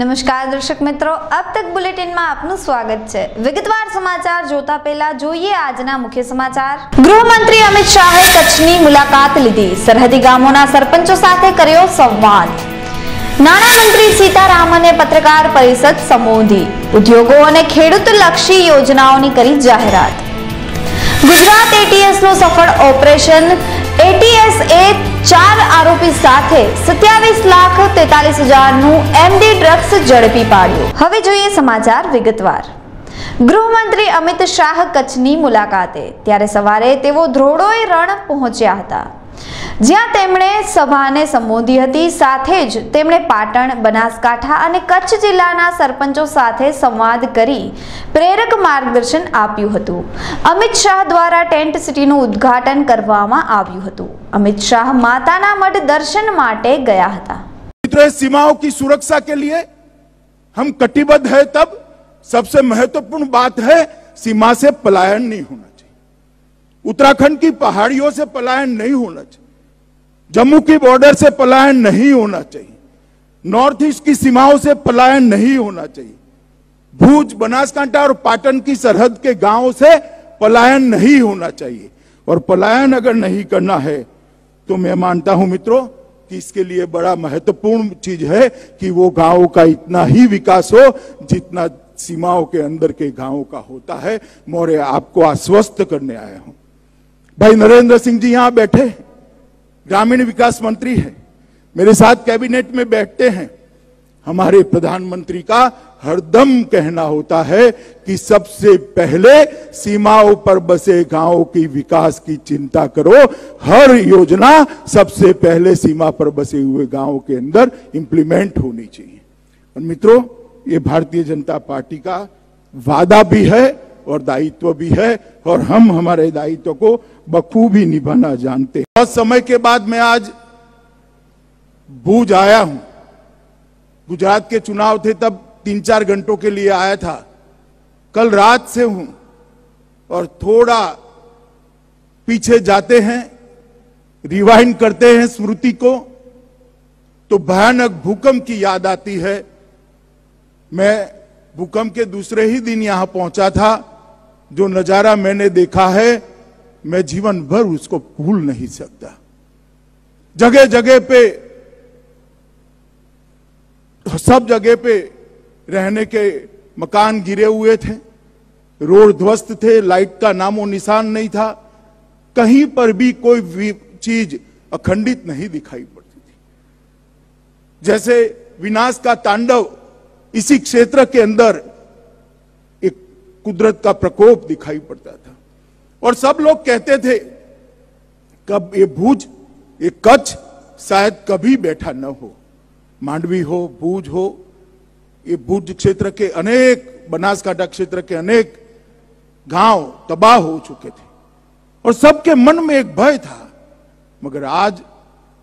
નમસ્કાર દર્શક મિત્રો, અબ તક બુલેટિનમાં આપનું સ્વાગત છે. વિગતવાર સમાચાર જોતા પહેલા જોઈએ આજના મુખ્ય સમાચાર. ગૃહમંત્રી અમિત શાહે કચ્છની મુલાકાત લીધી. સરહદી ગામોના સરપંચો સાથે કર્યો સંવાદ. નાણામંત્રી સીતારામને પત્રકાર પરિષદ સંબોધી. ઉદ્યોગો અને ખેડૂત લક્ષી યોજનાઓની કરી જાહેરાત. ગુજરાત એટીએસનું સફળ ઓપરેશન. એટીએસ એ ચાર આરોપી સાથે સત્યાવીસ લાખ તેતાલીસ હજારનું એમડી ડ્રગ્સ ઝડપી પાડ્યું. હવે જોઈએ સમાચાર વિગતવાર. ગૃહમંત્રી અમિત શાહ કચ્છની મુલાકાતે. ત્યારે સવારે તેઓ ધ્રોડોય રણ પહોંચ્યા હતા. જ્યાં તેમણે સભાને સંબોધી હતી સાથે જ તેમણે પાટણ બનાસકાંઠા અને કચ્છ જિલ્લાના સરપંચો સાથે સંવાદ કરી પ્રેરક માર્ગદર્શન આપ્યું હતું અમિત શાહ દ્વારા ટેન્ટ સિટીનું ઉદ્ઘાટન કરવામાં આવ્યું હતું અમિત શાહ માતાના મઢ દર્શન માટે ગયા હતા मित्रों इस सीमाओं की सुरक्षा के लिए हम कटिबद्ध है तब सबसे महत्वपूर्ण बात है सीमा से पलायन नहीं होना चाहिए उत्तराखंड की पहाड़ियों से पलायन नहीं होना चाहिए जम्मू की बॉर्डर से पलायन नहीं होना चाहिए। नॉर्थ ईस्ट की सीमाओं से पलायन नहीं होना चाहिए। भूज, बनासकांठा और पाटन की सरहद के गाँवों से पलायन नहीं होना चाहिए। और पलायन अगर नहीं करना है तो मैं मानता हूँ मित्रों, कि इसके लिए बड़ा महत्वपूर्ण चीज़ है कि वो गाँवों का इतना ही विकास हो जितना सीमाओं के अंदर के गाँवों का होता है। मोरे आपको आश्वस्त करने आया हूँ। भाई नरेंद्र सिंह जी यहाँ बैठे। हैं ग्रामीण विकास मंत्री हैं। मेरे साथ कैबिनेट में बैठते हैं। हमारे प्रधानमंत्री का हरदम कहना होता है कि सबसे पहले सीमाओं पर बसे गाँवों की विकास की चिंता करो। हर योजना सबसे पहले सीमा पर बसे हुए गाँवों के अंदर इंप्लीमेंट होनी चाहिए। और मित्रों, ये भारतीय जनता पार्टी का वादा भी है और दायित्व भी है और हम हमारे दायित्व को बखूबी निभाना जानते बहुत समय के बाद मैं आज भूज आया हूँ। गुजरात के चुनाव थे तब तीन चार घंटों के लिए आया था। कल रात से हूँ और थोड़ा पीछे जाते हैं रिवाइंड करते हैं स्मृति को तो भयानक भूकंप की याद आती है। मैं भूकंप के दूसरे ही दिन यहाँ पहुँचा था, जो नज़ारा मैंने देखा है। मैं जीवन भर उसको भूल नहीं सकता। जगह जगह पे, सब जगह पे रहने के मकान गिरे हुए थे, रोड ध्वस्त थे, लाइट का नामो निशान नहीं था, कहीं पर भी कोई चीज़ अखंडित नहीं दिखाई पड़ती थी। जैसे विनाश का तांडव इसी क्षेत्र के अंदर एक कुदरत का प्रकोप दिखाई पड़ता था। और सब लोग कहते थे, कब ये भूज, ये कच्छ शायद कभी बैठा न हो। मांडवी हो, भूज हो, ये भूज क्षेत्र के अनेक, बनासकांठा क्षेत्र के अनेक गाँव तबाह हो चुके थे। और सबके मन में एक भय था, मगर आज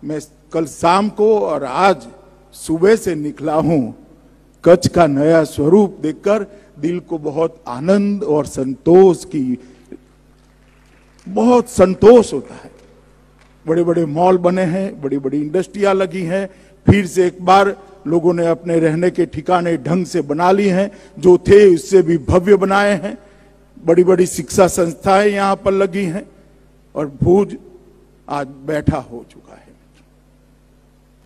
मैं कल शाम को और आज सुबह से निकला हूँ, कच्छ का नया स्वरूप देखकर दिल को बहुत आनंद और संतोष की बहुत संतोष होता है। बड़े बड़े मॉल बने हैं बड़ी बड़ी इंडस्ट्रियाँ लगी हैं, फिर से एक बार लोगों ने अपने रहने के ठिकाने ढंग से बना ली हैं, जो थे उससे भी भव्य बनाए हैं। बड़ी बड़ी शिक्षा संस्थाएँ यहाँ पर लगी हैं, और भूज आज बैठा हो चुका है।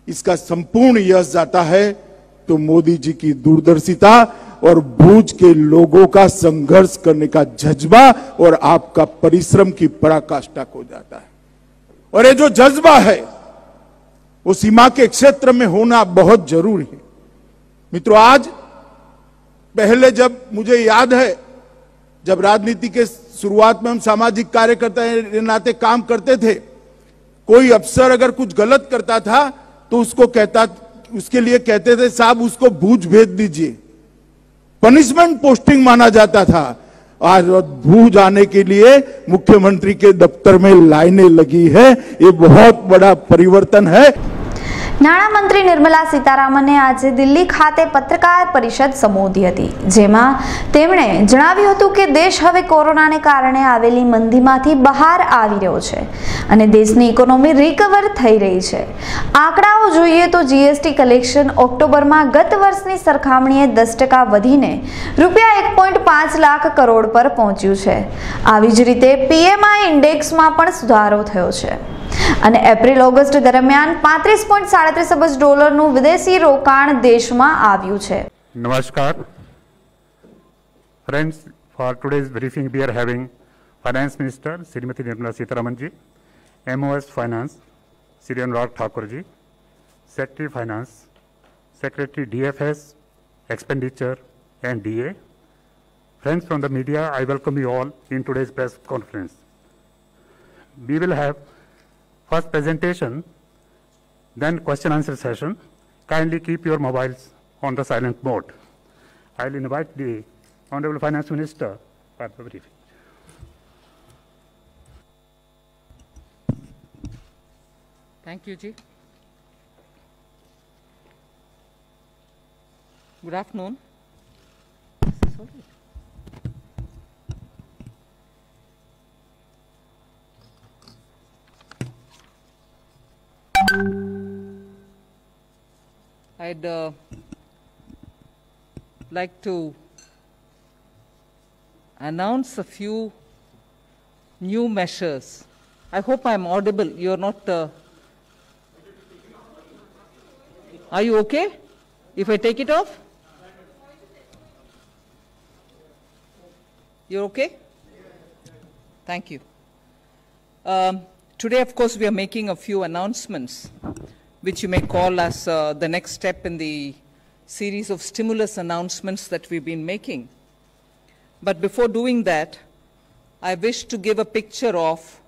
इसका संपूर्ण यश जाता है तो मोदी जी की दूरदर्शिता और भूज के लोगों का संघर्ष करने का जज्बा और आपका परिश्रम की पराकाष्ठा को जाता है। और ये जो जज्बा है, वो सीमा के क्षेत्र में होना बहुत ज़रूरी है। मित्रों, आज पहले जब मुझे याद है, जब राजनीति के शुरुआत में हम सामाजिक कार्यकर्ता नाते काम करते थे, कोई अफसर अगर कुछ गलत करता था तो उसको कहता उसके लिए कहते थे, साहब, उसको भूज भेज दीजिए। पनिशमेंट पोस्टिंग माना जाता था। आज भूज आने के लिए मुख्यमंत्री के दफ्तर में लाइनें लगी है। ये बहुत बड़ा परिवर्तन है। નાણામંત્રી નિર્મલા સીતારામને આજે દિલ્હી ખાતે પત્રકાર પરિષદ સંબોધી હતી, જેમાં તેમણે જણાવ્યું હતું કે દેશ હવે કોરોનાને કારણે આવેલી મંદીમાંથી બહાર આવી રહ્યો છે અને દેશની ઇકોનોમી રિકવર થઈ રહી છે. આંકડાઓ જોઈએ તો જીએસટી કલેક્શન ઓક્ટોબરમાં ગત વર્ષની સરખામણીએ દસ ટકા વધીને રૂપિયા એક પોઈન્ટ પાંચ લાખ કરોડ પર પહોંચ્યું છે. આવી જ રીતે પીએમઆઈ ઇન્ડેક્સમાં પણ સુધારો થયો છે. અને એપ્રિલ ઓગસ્ટ દરમિયાન પાંત્રીસ પોઈન્ટ સાડત્રીસ અબજ ડોલરનું વિદેશી રોકાણ દેશમાં આવ્યું છે Namaskar. Friends, for today's briefing, we are having Finance Minister Srimati Nirmala Sitharamanji, MOS Finance Sri Anurag Thakurji, Secretary Finance, Secretary DFS, Expenditure and DA. Friends from the media, I welcome you all in today's press conference. We will have first presentation, then question answer session. Kindly keep your mobiles on the silent mode. I'll invite the Honorable Finance Minister for the briefing. Thank you, Ji. Good afternoon. I'd uh, like to announce a few new measures. I hope I'm audible. You're not. Uh, are you okay? If I take it off? You're okay? Thank you. Um, today, of course, we are making a few announcements, which you may call as uh, the next step in the series of stimulus announcements that we've been making. But before doing that, I wish to give a picture of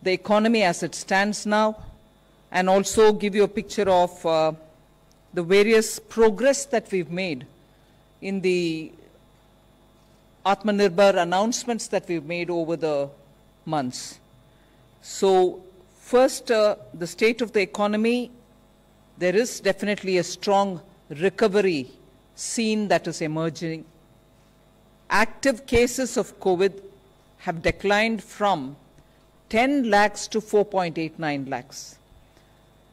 the economy as it stands now and also give you a picture of uh, the various progress that we've made in the Atmanirbhar announcements that we've made over the months. So, first, uh, the state of the economy, there is definitely a strong recovery scene that is emerging. Active cases of COVID have declined from 10 lakhs to 4.89 lakhs.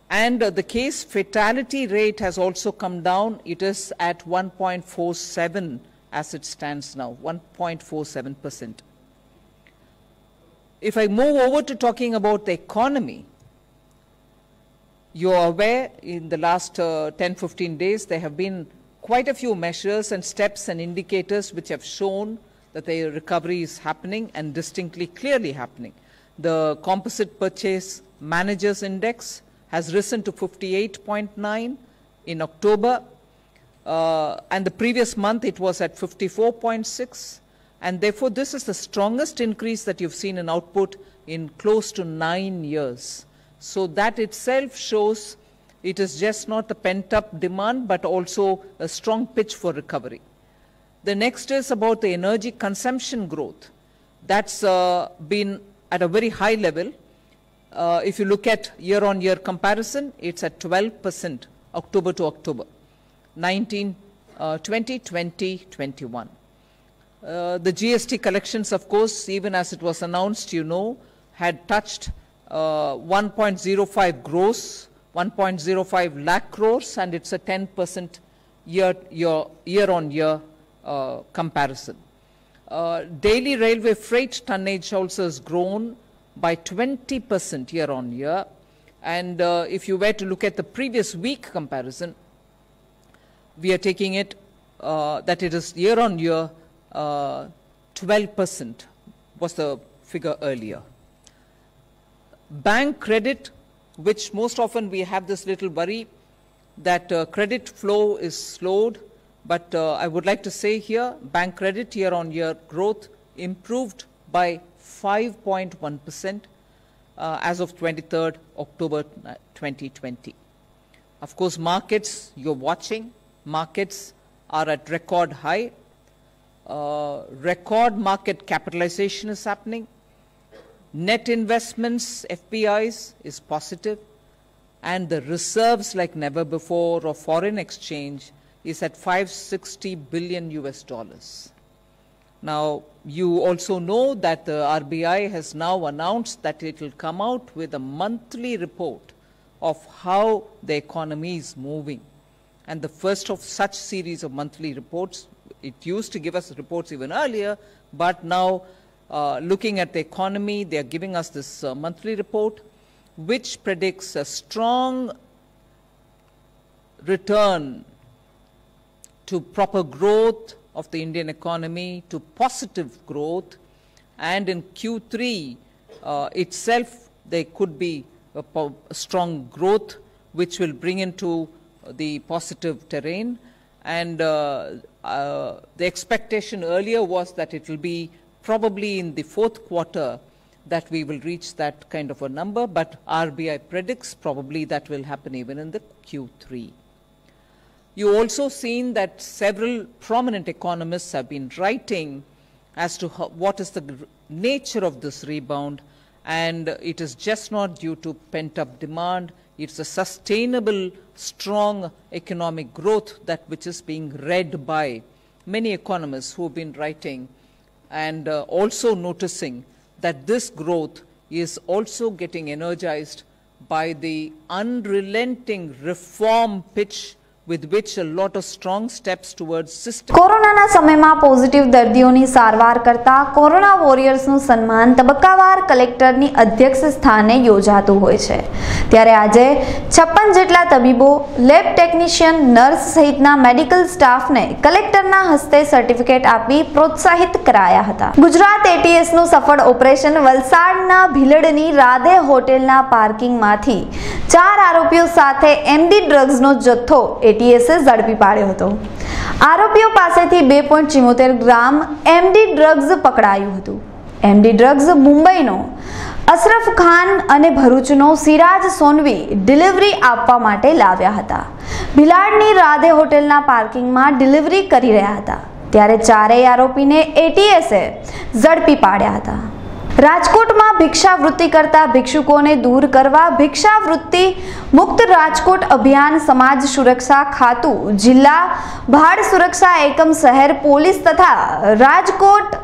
And uh, the case fatality rate has also come down. It is at 1.47 as it stands now, 1.47%. If I move over to talking about the economy, you're aware in the last uh, 10 15 days there have been quite a few measures and steps and indicators which have shown that the recovery is happening and distinctly clearly happening. The composite purchase managers index has risen to 58.9 in October, uh, and the previous month it was at 54.6, and therefore this is the strongest increase that you've seen in output in close to nine years. So that itself shows it is just not a pent up demand, but also a strong pitch for recovery. The next is about the energy consumption growth. That's uh, been at a very high level. Uh, if you look at year on year comparison, it's at 12% October to October, 19, uh, 20, 20, 21. Uh, the GST collections, of course, even as it was announced, you know, had touched uh, 1.05 gross, 1.05 lakh crores, and it's a 10% year, year, year on year uh, comparison. Uh, daily railway freight tonnage also has grown by 20% year on year. And uh, if you were to look at the previous week comparison, we are taking it that it is year on year 12% was the figure earlier. Bank credit, which most often we have this little worry that uh, credit flow is slowed, but uh, I would like to say here bank credit year on year growth improved by 5.1% uh, as of 23rd October uh, 2020. Of course, markets you're watching, markets are at record high. Uh, record market capitalization is happening. Net investments, FPIs, is positive. and the reserves like never before of foreign exchange is at 560 billion US dollars. Now, you also know that the RBI has now announced that it will come out with a monthly report of how the economy is moving. And the first of such series of monthly reports, it used to give us reports even earlier, but now uh, looking at the economy, they are giving us this uh, monthly report, which predicts a strong return to proper growth of the Indian economy, to positive growth, and in Q3 uh, itself, there could be a, a strong growth which will bring into the positive terrain. And uh, uh, the expectation earlier was that it will be probably in the fourth quarter that we will reach that kind of a number, but RBI predicts probably that will happen even in the Q3. You also seen that several prominent economists have been writing as to how, what is the nature of this rebound, and it is just not due to pent up demand. It's a sustainable, strong economic growth that which is being read by many economists who have been writing and uh, also noticing that this growth is also getting energized by the unrelenting reform pitch with which a lot of strong steps towards system કોરોનાના સમયમાં positive દર્દીઓની સારવાર કરતા corona વોરિયર્સનું સન્માન તબક્કાવાર કલેક્ટરની અધ્યક્ષ સ્થાને યોજાતું હોય છે. ત્યારે આજે છપ્પન જેટલા તબીબો લેબ ટેકનિશિયન નર્સ સહિતના મેડિકલ સ્ટાફને કલેક્ટરના હસ્તે સર્ટિફિકેટ આપી પ્રોત્સાહિત કરાયા હતા. ગુજરાત એટીએસનું સફળ ઓપરેશન વલસાડના ભીલડની રાધે હોટેલના પાર્કિંગમાંથી ચાર આરોપીઓ સાથે એમડી ડ્રગ્સનો જથ્થો એટીએસે ઝડપી પાડ્યો હતો. આરોપીઓ પાસેથી બે પોઈન્ટ ચિમોતેર ગ્રામ એમડી ડ્રગ્સ પકડાયું હતું. એમડી ડ્રગ્સ મુંબઈનો અશરફ ખાન અને ભરૂચનો સિરાજ સોનવી ડિલિવરી આપવા માટે લાવ્યા હતા. ભિલાડની રાધે હોટેલના પાર્કિંગમાં ડિલિવરી કરી રહ્યા હતા. ત્યારે ચારેય આરોપીને એટીએસે ઝડપી પાડ્યા હતા. રાજકોટમાં ભિક્ષાવૃત્તિ કરતા ભિક્ષુકોને દૂર કરવા ભિક્ષાવૃત્તિ મુક્ત રાજકોટ અભિયાન સમાજ સુરક્ષા ખાતું, જિલ્લા ભાડ સુરક્ષા એકમ શહેર, પોલીસ તથા રાજકોટ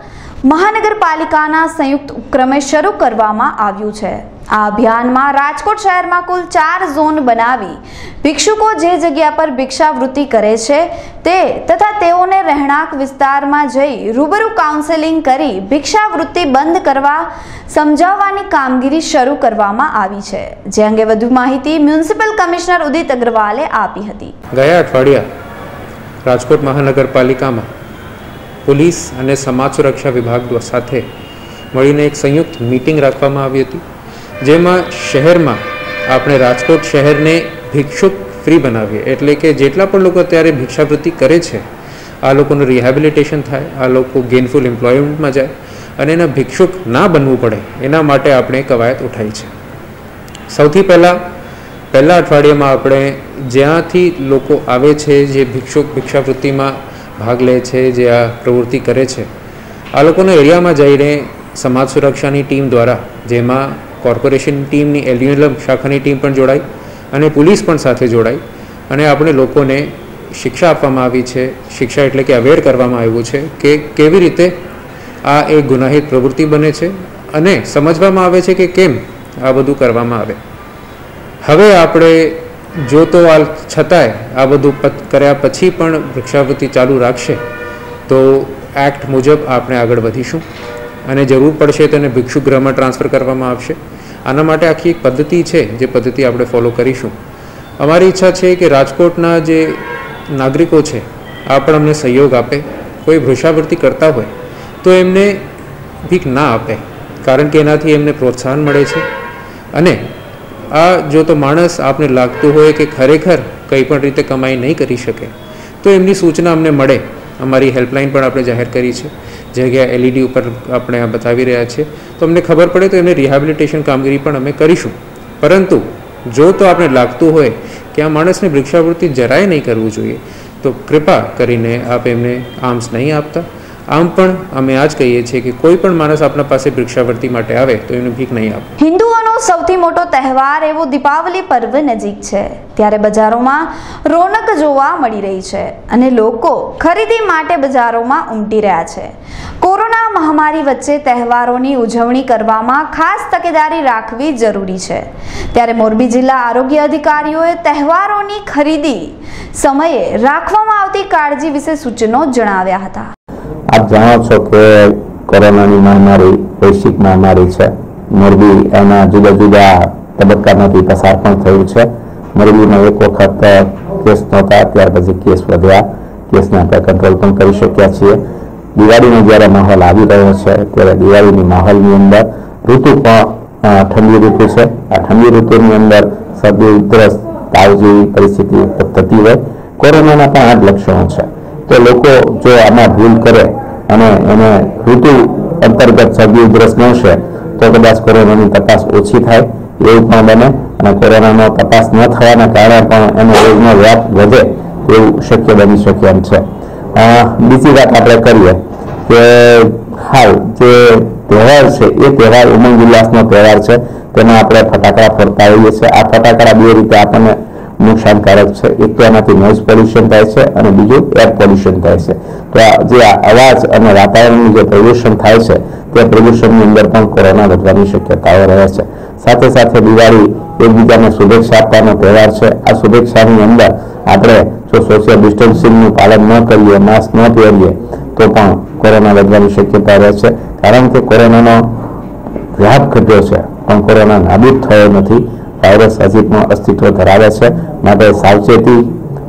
મહાનગરપાલિકાના સંયુક્ત ઉપક્રમે શરૂ કરવામાં આવ્યું છે. આ અભિયાનમાં રાજકોટ શહેરમાં કુલ ચાર ઝોન બનાવી ભિક્ષુકો જે જગ્યા પર ભિક્ષાવૃત્તિ કરે છે તે તથા તેઓને રહેણાંક વિસ્તારમાં જઈ રૂબરૂ કાઉન્સેલિંગ કરી ભિક્ષાવૃત્તિ બંધ કરવા સમજાવવાની કામગીરી શરૂ કરવામાં આવી છે. જે અંગે વધુ માહિતી મ્યુનિસિપલ કમિશનર ઉદિત અગ્રવાલે આપી હતી. ગયા અઠવાડિયા રાજકોટ મહાનગરપાલિકામાં પોલીસ અને સમાજ સુરક્ષા વિભાગ સાથે મળીને એક સંયુક્ત મીટિંગ રાખવામાં આવી હતી. જેમાં શહેરમાં આપણે રાજકોટ શહેરને ભિક્ષુક ફ્રી બનાવીએ. એટલે કે જેટલા પણ લોકો અત્યારે ભિક્ષાવૃત્તિ કરે છે, આ લોકોનું રિહેબિલિટેશન થાય, આ લોકો ગેનફુલ એમ્પ્લોયમેન્ટમાં જાય અને એના ભિક્ષુક ના બનવું પડે, એના માટે આપણે કવાયત ઉઠાવી છે. સૌથી પહેલાં પહેલાં અઠવાડિયામાં આપણે જ્યાંથી લોકો આવે છે, જે ભિક્ષુક ભિક્ષાવૃત્તિમાં ભાગ લે છે, જે આ પ્રવૃત્તિ કરે છે, આ લોકોના એરિયામાં જઈને સમાજ સુરક્ષાની ટીમ દ્વારા, જેમાં કોર્પોરેશન ટીમની એલ્યુમિનિયમ શાખાની ટીમ પણ જોડાઈ અને પોલીસ પણ સાથે જોડાઈ. અને આપણે લોકોને શિક્ષા આપવામાં આવી છે. શિક્ષા એટલે કે અવેર કરવામાં આવ્યું છે કે કેવી રીતે આ એક ગુનાહિત પ્રવૃત્તિ બને છે અને સમજવામાં આવે છે કે કેમ આ બધું કરવામાં આવે. હવે આપણે જો તો આ છતાંય આ બધું કર્યા પછી પણ વૃક્ષાવૃત્તિ ચાલુ રાખશે, તો એક્ટ મુજબ આપણે આગળ વધીશું. અને જરૂર પડશે તો ભિક્ષુ ભિક્ષુગૃહમાં ટ્રાન્સફર કરવામાં આવશે. આના માટે આખી એક પદ્ધતિ છે, જે પદ્ધતિ આપણે ફોલો કરીશું. અમારી ઈચ્છા છે કે રાજકોટના જે નાગરિકો છે, આ પણ અમને સહયોગ આપે. કોઈ ભૃષાવૃત્તિ કરતા હોય, તો એમને ભીખ ના આપે, કારણ કે એનાથી એમને પ્રોત્સાહન મળે છે. અને આ જો તો માણસ આપને લાગતું હોય કે ખરેખર કંઈ પણ રીતે કમાઈ નહીં કરી શકે, તો એમની સૂચના અમને મળે. અમારી હેલ્પલાઇન પણ આપણે જાહેર કરી છે. જગ્યા એલઈડી ઉપર આપણે આ બતાવી રહ્યા છીએ, તો અમને ખબર પડે તો એમને રિહેબિલિટેશન કામગીરી પણ અમે કરીશું. પરંતુ જો તો આપણે લાગતું હોય કે આ માણસને ભિક્ષાવૃત્તિ જરાય નહીં કરવું જોઈએ, તો કૃપા કરીને આપ એમને આર્મ્સ નહીં આપતા. આમ પણ અમે આ જ કહીએ છીએ કે કોઈ પણ માણસ આપણા પાસે ભિક્ષાવર્તી માટે આવે તો એને ભીખ નહીં આપે. હિન્દુઓનો સૌથી મોટો તહેવાર એવો દીપાવલી પર્વ નજીક છે, ત્યારે બજારોમાં રોનક જોવા મળી રહી છે અને લોકો ખરીદી માટે બજારોમાં ઉમટી રહ્યા છે. કોરોના મહામારી વચ્ચે તહેવારોની ઉજવણી કરવામાં ખાસ તકેદારી રાખવી જરૂરી છે. ત્યારે મોરબી જિલ્લા આરોગ્ય અધિકારીઓએ તહેવારોની ખરીદી સમયે રાખવામાં આવતી કાળજી વિશે સૂચનો જણાવ્યા હતા. આપ જાણો છો કે કોરોનાની મહામારી, વૈશ્વિક મહામારી છે. મોરબી એના જુદા જુદા તબક્કામાંથી પસાર પણ થયું છે. મોરબીમાં એક વખત કેસ નહોતા, ત્યાર પછી કેસ વધ્યા. કેસને આપણે કંટ્રોલ પણ કરી શક્યા છીએ. દિવાળીનો જ્યારે માહોલ આવી રહ્યો છે, ત્યારે દિવાળીની માહોલની અંદર ઋતુ પણ ઠંડી ઋતુ છે. આ ઠંડી ઋતુની અંદર શરદી, ઉધરસ, તાવ જેવી પરિસ્થિતિ થતી હોય. કોરોનાના પણ આ જ લક્ષણો છે. તો લોકો જો આમાં ભૂલ કરે અને એને ઋતુ અંતર્ગત શરદી ઉધરસ મળશે તો કદાચ કોરોનાની તપાસ ઓછી થાય એવું પણ બને અને કોરોનાનો તપાસ ન થવાના કારણે પણ એનો રોગનો વ્યાપ વધે એવું શક્ય બની શકે એમ છે. બીજી વાત આપણે કરીએ કે હાલ જે તહેવાર છે, એ તહેવાર ઉમંગ ઉલ્લાસનો તહેવાર છે. તેમાં આપણે ફટાકડા ફોડતા હોઈએ છીએ. આ ફટાકડા બે રીતે આપણને નુકસાનકારક છે. એક તો એનાથી નોઇઝ પોલ્યુશન થાય છે અને બીજું એર પોલ્યુશન થાય છે. તો આ જે અવાજ અને વાતાવરણનું જે પ્રદૂષણ થાય છે, તે પ્રદૂષણની અંદર પણ કોરોના વધવાની શક્યતાઓ રહે છે. સાથે સાથે દિવાળી એકબીજાને શુભેચ્છા આપવાનો તહેવાર છે. આ શુભેચ્છાની અંદર આપણે જો સોશિયલ ડિસ્ટન્સિંગનું પાલન ન કરીએ માસ્ક ન પહેરીએ, તો પણ કોરોના વધવાની શક્યતા રહે છે. કારણ કે કોરોનાનો વ્યાપ ઘટ્યો છે, પણ કોરોના નાબૂદ થયો નથી. વાયરસ હજી પણ અસ્તિત્વ ધરાવે છે. માટે સાવચેતી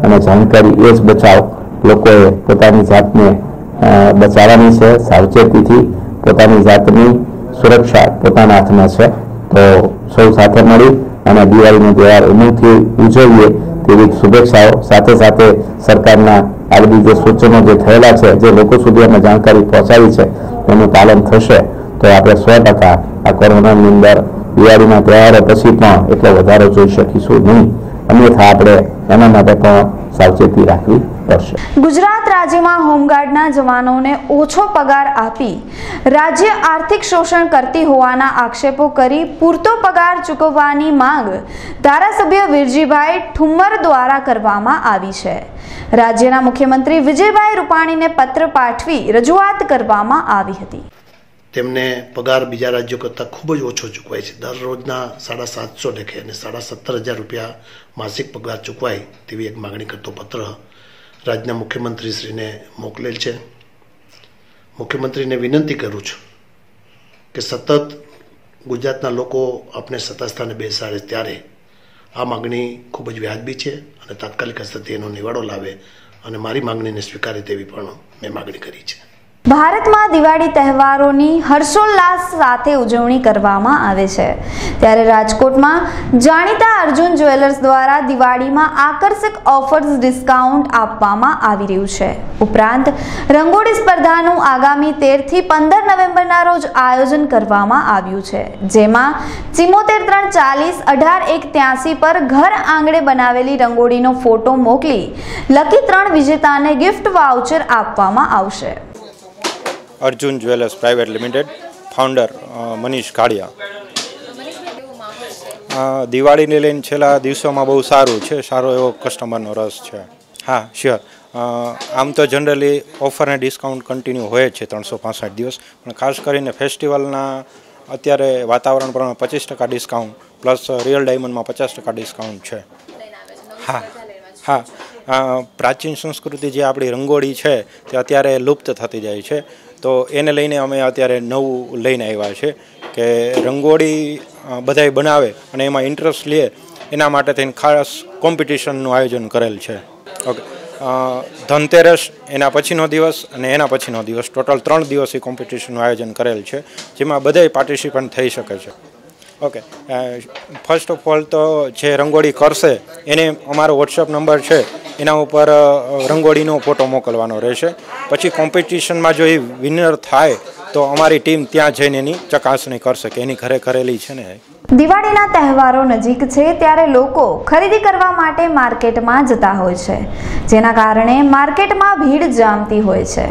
અને જાણકારી એ જ બચાવ લોકોએ પોતાની જાતને બચાવવાની છે. સાવચેતીથી પોતાની જાતની સુરક્ષા પોતાના હાથમાં છે. તો સૌ સાથે મળી અને દિવાળીનો તહેવાર ઉમંગથી ઉજવીએ તેવી શુભેચ્છાઓ. સાથે સાથે સરકારના આગળ જે સૂચનો જે થયેલા છે, જે લોકો સુધી અમે જાણકારી પહોંચાડી છે એનું પાલન થશે. તો આપણે સો ટકા આ કોરોનાની અંદર દિવાળીના તહેવારો પછી પણ એટલો વધારો જોઈ શકીશું નહીં. અન્યથા આપણે એના માટે પણ સાવચેતી રાખવી પડશે. ગુજરાત રાજ્યમાં હોમગાર્ડના જવાનોને ઓછો પગાર આપી રાજ્ય આર્થિક શોષણ કરતી હોવાના આક્ષેપો કરી પૂરતો પગાર ચૂકવવાની માંગ ધારાસભ્ય વિરજીભાઈ ઠુમ્મર દ્વારા કરવામાં આવી છે. રાજ્યના મુખ્યમંત્રી વિજયભાઈ રૂપાણીને પત્ર પાઠવી રજૂઆત કરવામાં આવી હતી. તેમને પગાર બીજા રાજ્યો કરતાં ખૂબ જ ઓછો ચૂકવાય છે. દરરોજના સાડા સાતસો લેખે અને સાડા સત્તર હજાર રૂપિયા માસિક પગાર ચૂકવાય તેવી એક માગણી કરતો પત્ર રાજ્યના મુખ્યમંત્રીશ્રીને મોકલેલ છે. મુખ્યમંત્રીને વિનંતી કરું છું કે સતત ગુજરાતના લોકો આપણે સત્તા સ્થાને બેસાડે ત્યારે આ માગણી ખૂબ જ વ્યાજબી છે અને તાત્કાલિક અસરથી એનો નિવાડો લાવે અને મારી માગણીને સ્વીકારે તેવી પણ મેં માગણી કરી છે. ભારતમાં દિવાળી તહેવારોની હર્ષોલ્લાસ સાથે ઉજવણી કરવામાં આવે છે. ત્યારે રાજકોટમાં જાણીતા અર્જુન જ્વેલર્સ દ્વારા દિવાળીમાં આકર્ષક ઓફર્સ ડિસ્કાઉન્ટ આપવામાં આવી રહ્યું છે. ઉપરાંત, રંગોળી સ્પર્ધાનું આગામી તેરથી પંદર નવેમ્બરના રોજ આયોજન કરવામાં આવ્યું છે. જેમાં ચિમોતેર ત્રણ ચાલીસ અઢાર એક ત્યાસી પર ઘર આંગણે બનાવેલી રંગોળીનો ફોટો મોકલી, લકી ત્રણ વિજેતાને ગિફ્ટ વાઉચર આપવામાં આવશે. Arjun jewellers private limited founder Manish Kaliya. દિવાળીને લઈને છેલ્લા દિવસોમાં બહુ સારું છે સારો એવો કસ્ટમરનો રસ છે. હા શ્યોર આમ તો જનરલી ઓફર અને ડિસ્કાઉન્ટ કન્ટિન્યુ હોય જ છે ત્રણસો પાંસઠ દિવસ પણ ખાસ કરીને ફેસ્ટિવલના અત્યારે વાતાવરણ પ્રમાણે પચીસ ટકા ડિસ્કાઉન્ટ પ્લસ રિયલ ડાયમંડમાં પચાસ ટકા ડિસ્કાઉન્ટ છે. હા હા. પ્રાચીન સંસ્કૃતિ જે આપણી રંગોળી છે તે અત્યારે લુપ્ત થતી જાય છે. તો એને લઈને અમે અત્યારે નવું લઈને આવ્યા છે કે રંગોળી બધાય બનાવે અને એમાં ઇન્ટરેસ્ટ લે, એના માટે થઈને ખાસ કોમ્પિટિશનનું આયોજન કરેલ છે. ઓકે. ધનતેરસ, એના પછીનો દિવસ અને એના પછીનો દિવસ. ટોટલ ત્રણ દિવસથી કોમ્પિટિશનનું આયોજન કરેલ છે, જેમાં બધાય પાર્ટિસિપન્ટ થઈ શકે છે. ઓકે ફર્સ્ટ ઓફ ઓલ તો જે રંગોળી કરશે, એને અમારો વોટ્સઅપ નંબર છે. એના ઉપર રંગોળીનો ફોટો મોકલવાનો રહેશે. પછી કોમ્પિટિશનમાં જો એ વિનર થાય, તો અમારી ટીમ ત્યાં જઈને એની ચકાસણી કરશે કે એની ઘરે કરેલી છે ને દિવાળીના તહેવારો નજીક છે ત્યારે લોકો ખરીદી કરવા માટે માર્કેટમાં જતા હોય છે. જેના કારણે માર્કેટમાં ભીડ જામતી હોય છે.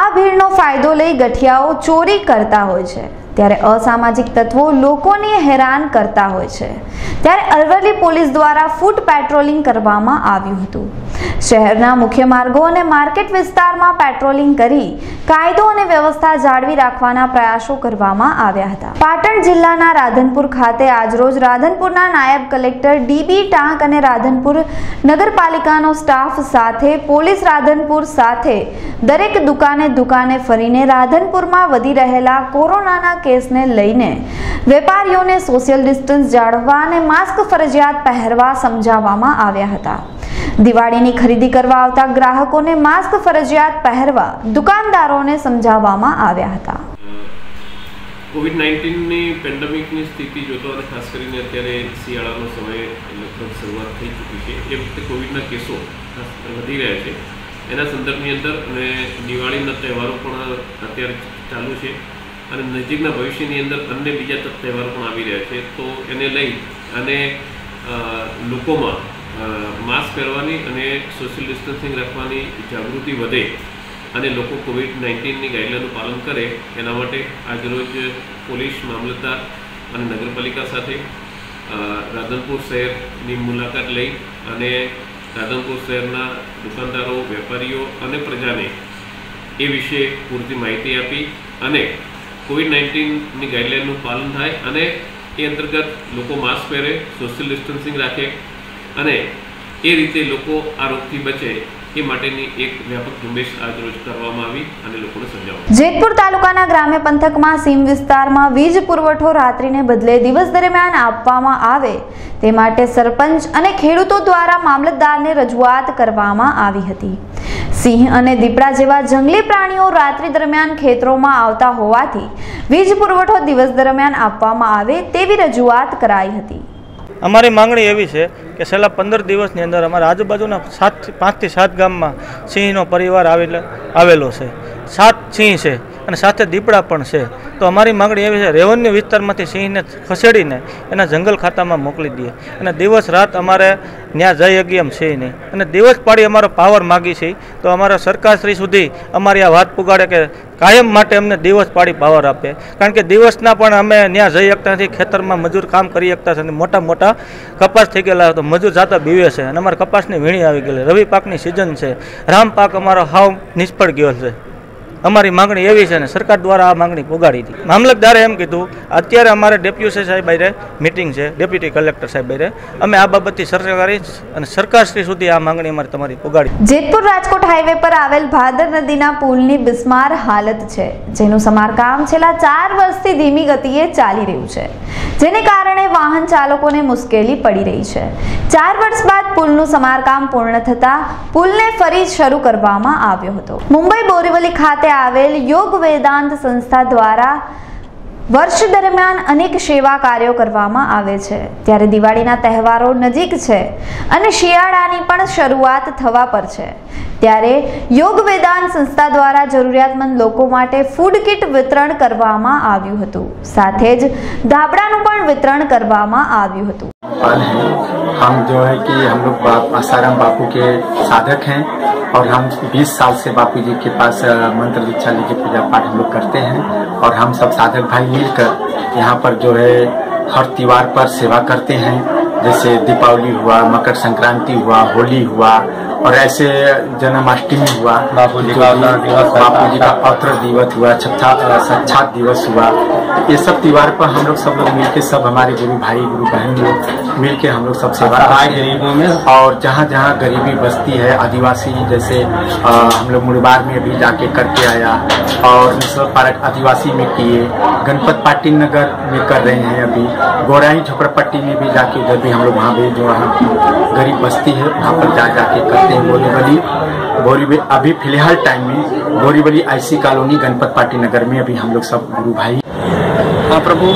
આ ભીડનો ફાયદો લઈ ગઠિયાઓ ચોરી કરતા હોય છે. ત્યારે અસામાજિક તત્વો લોકોને હેરાન કરતા હોય છે. ત્યારે અરવલ્લી પોલીસ દ્વારા ફૂટ પેટ્રોલિંગ કરવામાં આવ્યું હતું. શહેરના મુખ્ય માર્ગો અને માર્કેટ વિસ્તારમાં પેટ્રોલિંગ કરી કાયદો અને વ્યવસ્થા જાળવી રાખવાના પ્રયાસો કરવામાં આવ્યા હતા. પાટણ જિલ્લાના રાધનપુર ખાતે આજરોજ રાધનપુરના નાયબ કલેક્ટર ડીબી ટાંક અને રાધનપુર નગરપાલિકાનો સ્ટાફ સાથે, પોલીસ રાધનપુર સાથે દરેક દુકાને દુકાને ફરીને રાધનપુરમાં વધી રહેલા કોરોનાના કેસને લઈને વેપારીઓને સોશિયલ ડિસ્ટન્સ જાળવવા અને માસ્ક ફરજિયાત પહેરવા સમજાવવામાં આવ્યા હતા. દિવાળીની ખરીદી કરવા આવતા ગ્રાહકોને માસ્ક ફરજિયાત પહેરવા દુકાનદારોને સમજાવવામાં આવ્યા હતા. કોવિડ નાઇન્ટીનની પેન્ડેમિકની સ્થિતિ જોતો અને ખાસ કરીને અત્યારે શિયાળાનો સમય લગભગ શરૂઆત થઈ ચૂકી છે. એ વખતે કોવિડના કેસો વધી રહ્યા છે. એના સંદર્ભની અંદર અને દિવાળીના તહેવારો પણ અત્યારે ચાલુ છે અને નજીકના ભવિષ્યની અંદર અન્ય બીજા તહેવારો પણ આવી રહ્યા છે. તો એને લઈ અને લોકોમાં માસ્ક પહેરવાની અને સોશિયલ ડિસ્ટન્સિંગ રાખવાની જાગૃતિ વધે અને લોકો કોવિડ નાઇન્ટીનની ગાઈડલાઇનનું પાલન કરે, એના માટે આજરોજ પોલીસ, મામલતદાર અને નગરપાલિકા સાથે રાધનપુર શહેરની મુલાકાત લઈ અને રાધનપુર શહેરના દુકાનદારો, વેપારીઓ અને પ્રજાને એ વિશે પૂરતી માહિતી આપી અને કોવિડ નાઇન્ટીનની ગાઈડલાઇનનું પાલન થાય અને એ અંતર્ગત લોકો માસ્ક પહેરે સોશિયલ ડિસ્ટન્સિંગ રાખે અને એ રીતે લોકો આ રોગથી બચે એ માટેની એક વ્યાપક ઝુંબેશ આજરોજ કરવામાં આવી અને લોકોને સમજાવવામાં જેતપુર તાલુકાના ગ્રામ્ય પંથકમાં સીમ વિસ્તારમાં વીજ પુરવઠો રાત્રિને બદલે દિવસ દરમિયાન આપવામાં આવે તે માટે સરપંચ અને ખેડૂતો દ્વારા મામલતદારને રજૂઆત કરવામાં આવી હતી. સિંહ અને દીપડા જેવા જંગલી પ્રાણીઓ રાત્રિ દરમિયાન ખેતરોમાં આવતા હોવાથી વીજ પુરવઠો દિવસ દરમિયાન આપવામાં આવે તેવી રજૂઆત કરાઈ હતી. અમારી માંગણી એવી છે કે છેલ્લા પંદર દિવસની અંદર અમારા આજુબાજુના સાત પાંચથી સાત ગામમાં સિંહનો પરિવાર આવેલો આવેલો છે. સાત સિંહ છે. અને સાથે દીપડા પણ છે. તો અમારી માંગણી એવી છે, રેવન્યુ વિસ્તારમાંથી સિંહને ખસેડીને એના જંગલ ખાતામાં મોકલી દઈએ. અને દિવસ રાત અમારે ત્યાં જઈ એમ છે નહીં. અને દિવસ પાડી અમારો પાવર માગી છે. તો અમારા સરકારશ્રી સુધી અમારી આ વાત પુગાડે કે કાયમ માટે અમને દિવસ પાડી પાવર આપે. કારણ કે દિવસના પણ અમે ત્યાં જઈ શકતા નથી, ખેતરમાં મજૂર કામ કરી શકતા અને મોટા મોટા કપાસ થઈ ગયેલા તો મજૂર જાતા બીવે છે. અને અમારે કપાસની વીણી આવી ગયેલી. રવિ પાકની સિઝન છે. રામ પાક અમારો હાવ નિષ્ફળ ગયો છે. અમારી માંગણી એવી છે ને સરકાર દ્વારા આ માંગણી પોગાડી હતી. મામલતદારે એમ કીધું, અત્યારે અમારે ડેપ્યુટી સાહેબ આરે મિટિંગ છે, ડેપ્યુટી કલેક્ટર સાહેબ આરે અમે આ બાબતથી સરકારી અને સરકારશ્રી સુધી આ માંગણી અમારે તમારી પોગાડી. જેતપુર રાજકોટ હાઈવે પર આવેલ ભાદર નદીના પુલની બિસ્માર હાલત છે, જેનું સમારકામ છેલ્લા ચાર વર્ષથી ધીમી ગતિએ ચાલી રહ્યું છે, જેને કારણે વાહન ચાલકોને મુશ્કેલી પડી રહી છે. ચાર વર્ષ બાદ પુલનું સમારકામ પૂર્ણ થતા પુલને ફરી શરૂ કરવામાં આવ્યો હતો. મુંબઈ બોરીવલી ખાતે આવેલ યોગ વેદાંત સંસ્થા દ્વારા વર્ષ દરમિયાન અનેક સેવા કાર્યો કરવામાં આવે છે ત્યારે દિવાળીના તહેવારો નજીક છે અને શિયાળાની પણ શરૂઆત થવા પર છે ત્યારે યોગ વેદાંત સંસ્થા દ્વારા જરૂરિયાતમંદ લોકો માટે ફૂડ કિટ વિતરણ કરવામાં આવ્યું હતું સાથે જ ધાબળાનું પણ વિતરણ કરવામાં આવ્યું હતું पाल हैं हम जो है कि हम लोग बा- आसाराम बापू के साधक हैं और हम 20 साल से बापू जी के पास अ, मंत्र दीक्षा लेके पूजा पाठ हम लोग करते हैं और हम सब साधक भाई मिलकर यहाँ पर जो है हर त्योहार पर सेवा करते हैं जैसे दीपावली हुआ मकर संक्रांति हुआ होली हुआ और ऐसे जन्माष्टमी हुआ। बापू जी का बापू जी का अवतर दिवस हुआ छठा साक्षात दिवस हुआ। ये सब त्योहार पर हम लोग सब लोग मिलके सब हमारे गुरु भाई गुरु बहन लोग मिलके हम लोग सब सेवा करते गरीबों में? और जहाँ जहाँ गरीबी बस्ती है आदिवासी जैसे अ, हम लोग मुड़बार में भी जाके करके आया और नेशनल पार्क आदिवासी में किए। गणपत पाटी नगर में कर रहे हैं अभी। गोराई झोपड़पट्टी में भी जाके उधर भी हम लोग वहाँ भी जो है, गरीब बस्ती है, वहाँ पर जा जाके करते हैं बोरीवली। बोरीवली अभी फ़िलहाल टाइम में बोरीवली आईसी कॉलोनी गणपत पाटी नगर में अभी हम लोग सब गुरु भाई। हाँ प्रभु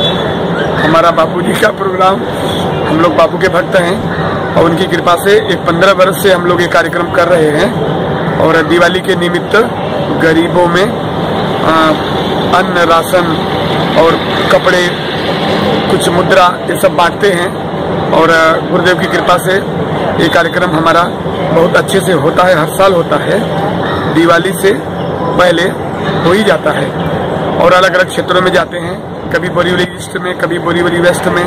हमारा बापू जी का प्रोग्राम हम लोग बापू के भक्त हैं और उनकी कृपा से एक पंद्रह वर्ष से हम लोग ये कार्यक्रम कर रहे हैं और दिवाली के निमित्त गरीबों में अन्न, राशन और कपड़े, कुछ मुद्रा, ये सब बांटते हैं। और गुरुदेव की कृपा से ये कार्यक्रम हमारा बहुत अच्छे से होता है, हर साल होता है। दिवाली से पहले हो ही जाता है। और अलग अलग क्षेत्रों में जाते हैं। कभी बोरीवली ईस्ट में, कभी बोरीवली वेस्ट में,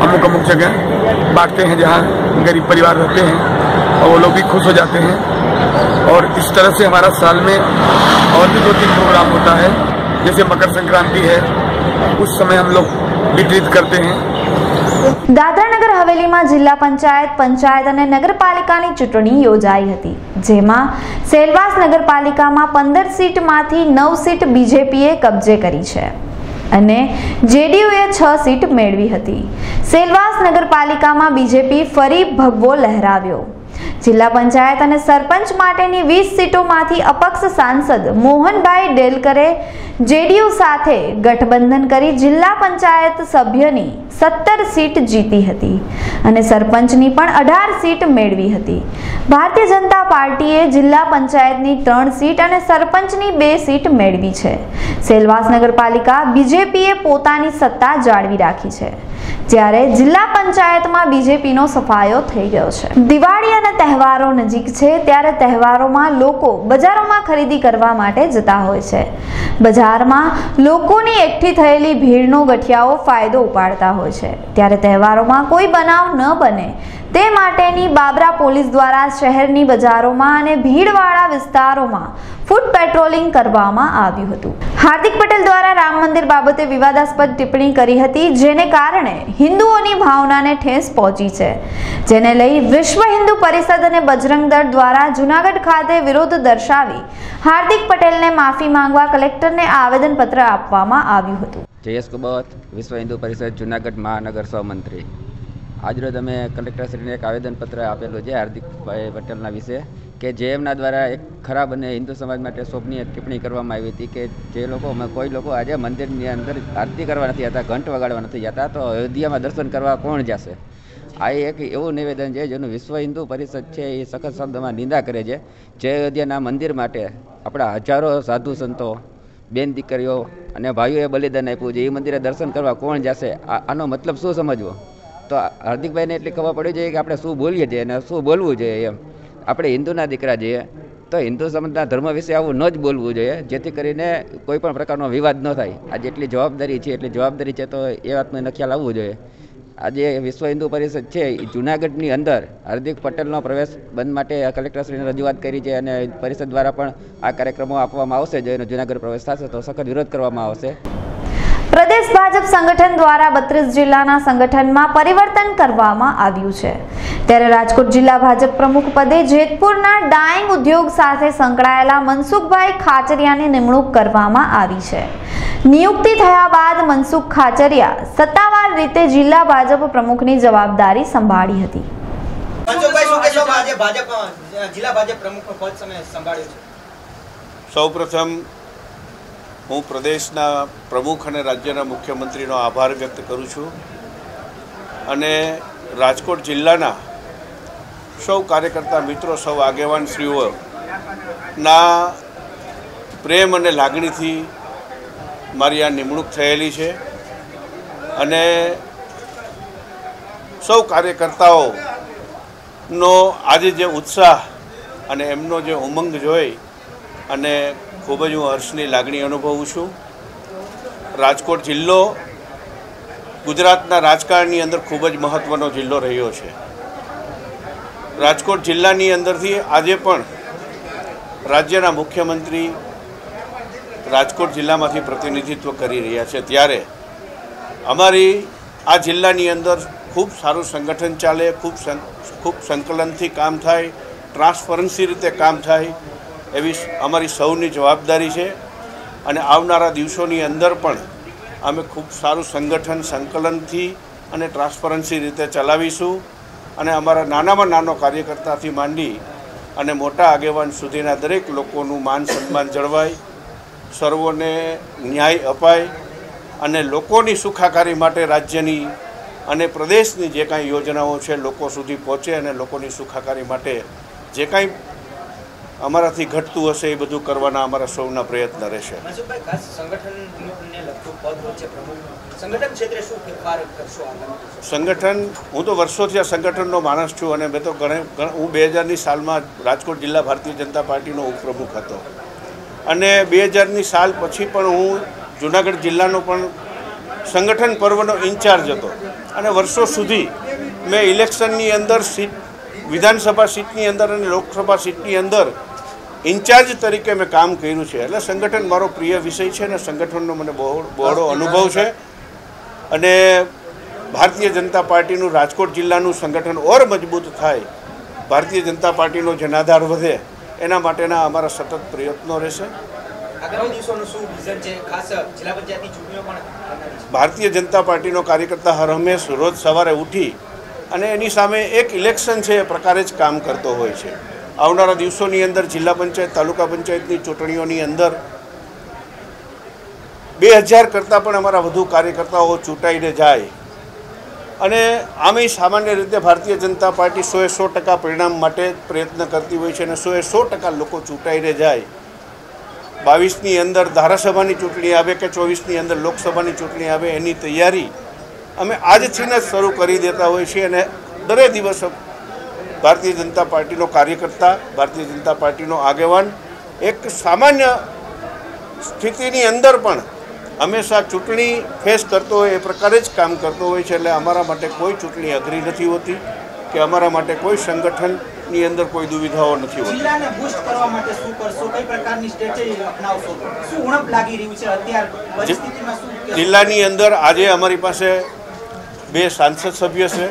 अमुक अमुक जगह बांटते हैं जहाँ गरीब परिवार रहते हैं और वो लोग भी खुश हो जाते हैं। और इस तरह से हमारा साल में और भी दो तीन प्रोग्राम होता है। जैसे मकर संक्रांति है, उस समय हम लोग वितरित करते हैं। દાદરા નગર હવેલીમાં જિલ્લા પંચાયત પંચાયત અને નગરપાલિકાની ચૂંટણી યોજાઈ હતી, જેમાં સેલવાસ નગરપાલિકામાં પંદર સીટમાંથી નવ સીટ બીજેપીએ કબજે કરી છે અને જેડીયુએ છ સીટ મેળવી હતી. સેલવાસ નગરપાલિકામાં બીજેપી ફરી ભગવો લહેરાવ્યો. જિલ્લા પંચાયત અને સરપંચ માટેની વીસ સીટોમાંથી અપક્ષ સાંસદ મોહનભાઈ ડેલકરે જેડીયુ સાથે ગઠબંધન કરી જિલ્લા પંચાયત સભ્યની સત્તર સીટ જીતી હતી અને સરપંચની પણ અઢાર સીટ મેળવી હતી. ભારતીય જનતા પાર્ટીએ જિલ્લા પંચાયતની ત્રણ સીટ અને સરપંચની બે સીટ મેળવી છે. સેલવાસ નગરપાલિકા બીજેપીએ પોતાની સત્તા જાળવી રાખી છે. જ્યારે જિલ્લા પંચાયતમાં બીજેપીનો સફાયો થઈ ગયો છે. દિવાળી અને તહેવારો નજીક છે, ત્યારે તહેવારોમાં લોકો બજારોમાં ખરીદી કરવા માટે જતા હોય છે. બજારમાં લોકોની એકઠી થયેલી ભીડનો ગઠિયાઓ ફાયદો ઉપાડતા હોય છે. ત્યારે તહેવારોમાં કોઈ બનાવ ન બને તે માટેની બાબરા પોલીસ દ્વારા શહેરની બજારોમાં અને ભીડવાળા વિસ્તારોમાં ફૂટ પેટ્રોલિંગ કરવામાં આવ્યું હતું. હાર્દિક પટેલ દ્વારા રામ મંદિર બાબતે વિવાદાસ્પદ ટિપ્પણી કરી હતી, જેને કારણે હિન્દુઓની ભાવનાને ઠેસ પહોંચી છે. જેને લઈ વિશ્વ હિન્દુ પરિષદ અને બજરંગ દળ દ્વારા જુનાગઢ ખાતે વિરોધ દર્શાવી હાર્દિક પટેલને માફી માંગવા કલેક્ટરને આવેદનપત્ર આપવામાં આવ્યું હતું. જયેશ કુબત, વિશ્વ હિન્દુ પરિષદ, જૂનાગઢ મહાનગર સહમંત્રી. આજરોજ અમે કલેક્ટરશ્રીને એક આવેદનપત્ર આપેલું છે હાર્દિકભાઈ પટેલના વિશે કે જે એમના દ્વારા એક ખરાબ અને હિન્દુ સમાજ માટે શોભનીય ટિપ્પણી કરવામાં આવી હતી કે જે લોકો કોઈ લોકો આજે મંદિરની અંદર આરતી કરવા નથી જતા, ઘંટ વગાડવા નથી જતા, તો અયોધ્યામાં દર્શન કરવા કોણ જશે? આ એક એવું નિવેદન છે જેનું વિશ્વ હિન્દુ પરિષદ છે એ સખત શબ્દમાં નિંદા કરે છે જે અયોધ્યાના મંદિર માટે આપણા હજારો સાધુ સંતો, બેન દીકરીઓ અને ભાઈઓએ બલિદાન આપ્યું છે. એ મંદિરે દર્શન કરવા કોણ જશે? આનો મતલબ શું સમજવો? તો હાર્દિકભાઈને એટલી ખબર પડી જોઈએ કે આપણે શું બોલીએ છીએ અને શું બોલવું જોઈએ એમ. આપણે હિન્દુના દીકરા છીએ, તો હિન્દુ સમાજના ધર્મ વિશે આવું ન જ બોલવું જોઈએ, જેથી કરીને કોઈ પણ પ્રકારનો વિવાદ ન થાય. આ જેટલી જવાબદારી છે, એટલી જવાબદારી છે, તો એ વાતનો એને ખ્યાલ આવવો જોઈએ. આજે વિશ્વ હિન્દુ પરિષદ છે એ જુનાગઢની અંદર હાર્દિક પટેલનો પ્રવેશ બંધ માટે કલેક્ટરશ્રીને રજૂઆત કરી છે અને પરિષદ દ્વારા પણ આ કાર્યક્રમો આપવામાં આવશે, જો એનો જુનાગઢ પ્રવેશ થશે, તો સખત વિરોધ કરવામાં આવશે. પ્રદેશ ભાજપ સંગઠન દ્વારા બત્રીસ જિલ્લાના સંગઠનમાં પરિવર્તન કરવામાં આવ્યું છે. ત્યારે રાજકોટ જિલ્લા ભાજપ પ્રમુખ પદે જેતપુરના ડાઇંગ ઉદ્યોગ સાથે સંકળાયેલા મનસુખભાઈ ખાચરિયાની નિમણૂક કરવામાં આવી છે. નિયુક્તિ થયા બાદ મનસુખ ખાચરિયા સત્તાવાર રીતે જિલ્લા ભાજપ પ્રમુખની જવાબદારી સંભાળી હતી. મનસુખભાઈ શું હું પ્રદેશના પ્રમુખ અને રાજ્યના મુખ્યમંત્રીનો આભાર વ્યક્ત કરું છું અને રાજકોટ જિલ્લાના સૌ કાર્યકર્તા મિત્રો, સૌ આગેવાનશ્રીઓ ના પ્રેમ અને લાગણીથી મારી આ નિમણૂક થયેલી છે અને સૌ કાર્યકર્તાઓનો આજે જે ઉત્સાહ અને એમનો જે ઉમંગ જોઈ અને ખૂબ જ હું હર્ષની લાગણી અનુભવું છું. રાજકોટ જિલ્લો ગુજરાતના રાજકારણની અંદર ખૂબ જ મહત્ત્વનો જિલ્લો રહ્યો છે. રાજકોટ જિલ્લાની અંદરથી આજે પણ રાજ્યના મુખ્યમંત્રી રાજકોટ જિલ્લામાંથી પ્રતિનિધિત્વ કરી રહ્યા છે. ત્યારે અમારી આ જિલ્લાની અંદર ખૂબ સારું સંગઠન ચાલે, ખૂબ ખૂબ સંકલનથી કામ થાય, ટ્રાન્સપરન્સી રીતે કામ થાય એવી અમારી સૌની જવાબદારી છે અને આવનારા દિવસોની અંદર પણ અમે ખૂબ સારું સંગઠન, સંકલનથી અને ટ્રાન્સપરન્સી રીતે ચલાવીશું અને અમારા નાનામાં નાનો કાર્યકર્તાથી માંડી અને મોટા આગેવાન સુધીના દરેક લોકોનું માન સન્માન જળવાય, સર્વોને ન્યાય અપાય અને લોકોની સુખાકારી માટે રાજ્યની અને પ્રદેશની જે કાંઈ યોજનાઓ છે લોકો સુધી પહોંચે અને લોકોની સુખાકારી માટે જે કાંઈ અમારાથી ઘટતું હશે એ બધું કરવાના અમારા સૌના પ્રયત્ન રહેશે. સંગઠન હું તો વર્ષોથી આ સંગઠનનો માણસ છું અને મેં તો ઘણે હું બે હજારની સાલમાં રાજકોટ જિલ્લા ભારતીય જનતા પાર્ટીનો ઉપપ્રમુખ હતો. અને બે હજારની સાલ પછી પણ હું જુનાગઢ જિલ્લાનો પણ સંગઠન પર્વનો ઇન્ચાર્જ હતો. અને વર્ષો સુધી મેં ઇલેક્શનની અંદર સીટ વિધાનસભા સીટની અંદર અને લોકસભા સીટની અંદર ઇન્ચાર્જ તરીકે મેં કામ કર્યું છે. એટલે સંગઠન મારો પ્રિય વિષય છે અને સંગઠનનો મને બહુ બહોળો અનુભવ છે. અને ભારતીય જનતા પાર્ટીનું રાજકોટ જિલ્લાનું સંગઠન ઓર મજબૂત થાય ભારતીય જનતા પાર્ટીનો જનાધાર વધે એના માટેના અમારા સતત પ્રયત્નો રહેશે. ભારતીય જનતા પાર્ટીનો કાર્યકર્તા હર હંમેશ રોજ સવારે ઉઠી અને એની સામે એક ઇલેક્શન છે એ પ્રકારે જ કામ કરતો હોય છે. આવનારા દિવસોની અંદર જિલ્લા પંચાયત, તાલુકા પંચાયતની ચૂંટણીઓની અંદર બે હજાર કરતાં પણ અમારા વધુ કાર્યકર્તાઓ ચૂંટાઈને જાય. અને આમે સામાન્ય રીતે ભારતીય જનતા પાર્ટી સોએ સો ટકા પરિણામ માટે પ્રયત્ન કરતી હોય છે અને સોએ સો ટકા લોકો ચૂંટાઈને જાય. બાવીસની અંદર ધારાસભાની ચૂંટણી આવે કે ચોવીસની અંદર લોકસભાની ચૂંટણી આવે એની તૈયારી અમે આજથી જ શરૂ કરી દેતા હોઈએ છીએ અને દરેક દિવસ ભારતીય જનતા પાર્ટીનો કાર્યકર્તા ભારતીય જનતા પાર્ટીનો આગેવાન. એક સામાન્ય સ્થિતિની અંદર પણ હંમેશા ચૂંટણી ફેસ કરતો હોય એ પ્રકારે જ કામ કરતો હોય છે એટલે અમારા માટે કોઈ ચૂંટણી અઘરી નથી હોતી કે અમારા માટે કોઈ સંગઠનની અંદર કોઈ દુવિધાઓ નથી હોતી. જિલ્લાને અંદર આજે અમારી પાસે બે સાંસદ સભ્ય છે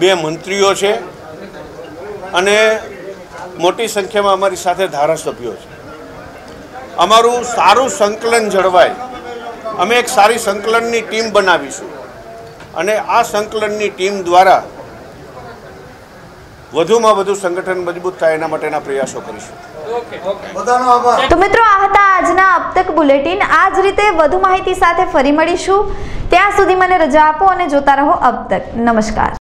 બે મંત્રીઓ છે અને મોટી સંખ્યામાં અમારી સાથે ધારાસભ્યો છે. અમારું સારું સંકલન જળવાય. અમે એક સારી સંકલનની ટીમ બનાવીશું. અને આ સંકલનની ટીમ દ્વારા વધુમાં વધુ સંગઠન મજબૂત થાય એના માટેના પ્રયાસો કરીશું. તો મિત્રો આ હતા આજના અબતક બુલેટિન. આ જ રીતે વધુ માહિતી સાથે ફરી મળીશું. ત્યાં સુધી મને રજા આપો અને જોતા રહો અબતક નમસ્કાર.